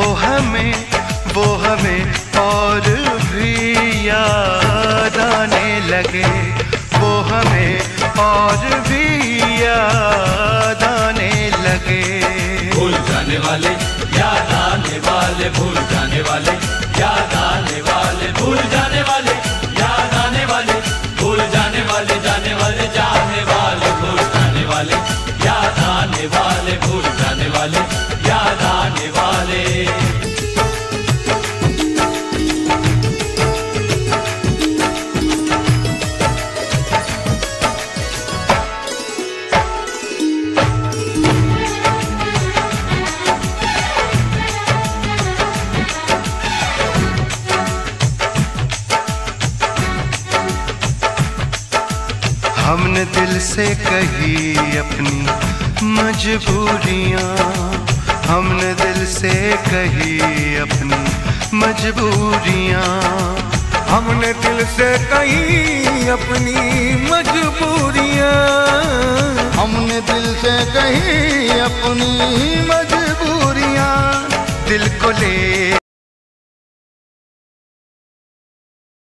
हमें, वो हमें और भी याद आने लगे। वो हमें और भी याद आने लगे। भूल जाने वाले, याद आने वाले, भूल जाने वाले, याद आने वाले, भूल जाने वाले, याद आने वाले, भूल जाने वाले जाने वाले जाने वाले, भूल जाने वाले, याद आने वाले, भूल हमने दिल से कही अपनी मजबूरियाँ। हमने दिल से कही अपनी मजबूरियाँ। हमने दिल से कही अपनी मजबूरियाँ। हमने दिल से कही अपनी मजबूरियाँ। दिल को ले